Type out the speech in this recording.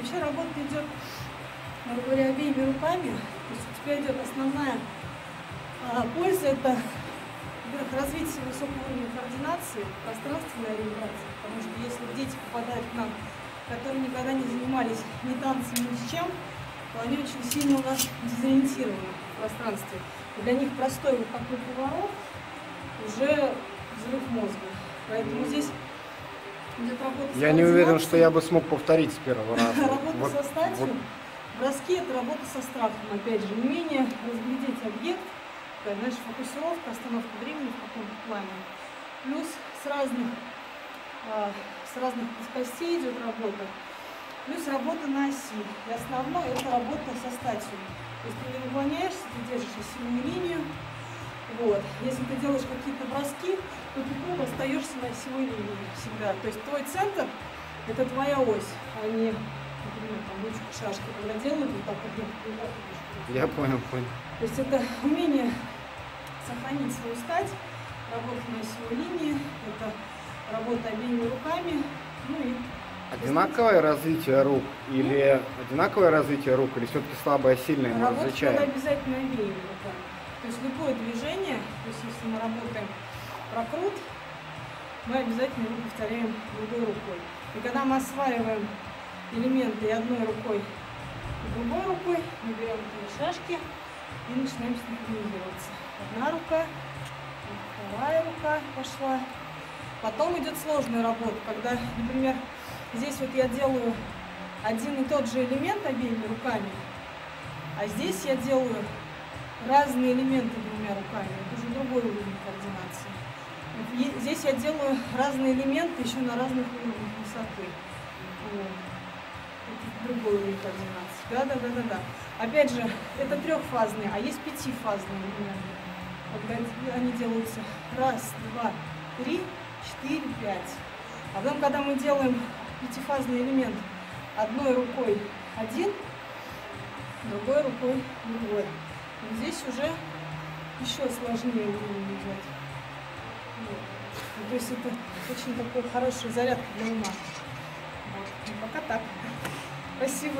Вообще работа идет, грубо говоря, обеими руками. То есть у тебя идет основная а, польза это во-первых, развитие высокого уровня координации, пространственной ориентации. Потому что если дети попадают к нам, которые никогда не занимались ни танцами, ни с чем, то они очень сильно у нас дезориентированы в пространстве. И для них простой вот такой поворот уже взрыв мозга. Поэтому здесь Я не уверен, что я бы смог повторить с первого раза. Работа Вот- со статью, вот броски это работа со страхом, опять же, умение разглядеть объект, такая, знаешь, фокусировка, остановка времени в каком-то плане. Плюс с разных, а, с разных плоскостей идет работа, плюс работа на оси. И основное это работа со статью. То есть ты не наклоняешься, ты держишь осевую линию. Вот. Если ты делаешь какие-то броски, остаешься на осевой линии всегда. То есть твой центр это твоя ось, а не, например, там, ручку шашки, когда делают вот так вот. Я понял, понял. То есть это умение сохранить свою стать, работа на осевой линии, это работа обеими руками, ну и Одинаковое развитие рук или одинаковое развитие рук или все-таки слабое, сильное мы работа различаем? надо обязательно обеими руками. То есть любое движение, то есть если мы работаем прокрут, мы обязательно его повторяем другой рукой. И когда мы осваиваем элементы одной рукой, и другой рукой, мы берем эти шашки и начинаем синхронизироваться. Одна рука, вторая рука пошла. Потом идет сложная работа, когда, например, здесь вот я делаю один и тот же элемент обеими руками, а здесь я делаю разные элементы двумя руками. Это уже другой уровень координации. Здесь я делаю разные элементы еще на разных уровнях высоты. Вот. Другой уровень координации. Да, да, да, да, да. Опять же, это трехфазные, а есть пятифазные элементы. Когда они делаются раз, два, три, четыре, пять. А потом, когда мы делаем пятифазный элемент одной рукой один, другой рукой другой. Вот здесь уже еще сложнее уровень идет. Вот. Ну, То есть это очень такой хороший заряд для ума. Вот. Ну, пока так. Спасибо.